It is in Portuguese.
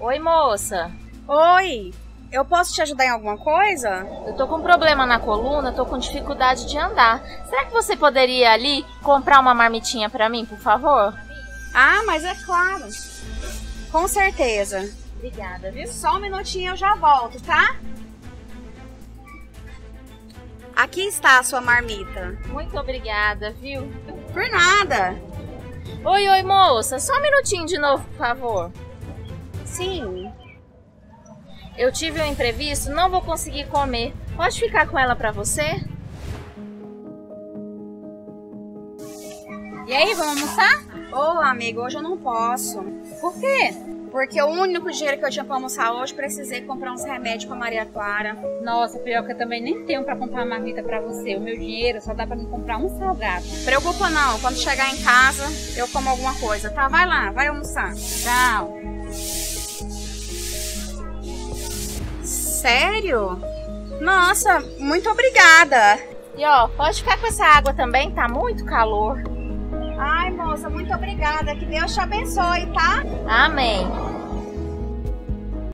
Oi, moça. Oi, eu posso te ajudar em alguma coisa? Eu tô com problema na coluna, tô com dificuldade de andar. Será que você poderia ali comprar uma marmitinha pra mim, por favor? Ah, mas é claro. Com certeza. Obrigada, viu? Só um minutinho eu já volto, tá? Aqui está a sua marmita. Muito obrigada, viu? Por nada. Oi, oi, moça. Só um minutinho de novo, por favor. Sim. Eu tive um imprevisto, não vou conseguir comer. Pode ficar com ela pra você? E aí, vamos almoçar? Ô, amigo, hoje eu não posso. Por quê? Porque o único dinheiro que eu tinha pra almoçar hoje, precisei comprar uns remédios pra Maria Clara. Nossa, pior que eu também nem tenho pra comprar uma marmita pra você. O meu dinheiro só dá pra me comprar um salgado. Preocupa não, quando chegar em casa, eu como alguma coisa, tá? Vai lá, vai almoçar. Tchau. Sério? Nossa, muito obrigada. E ó, pode ficar com essa água também, tá muito calor. Ai, moça, muito obrigada. Que Deus te abençoe, tá? Amém.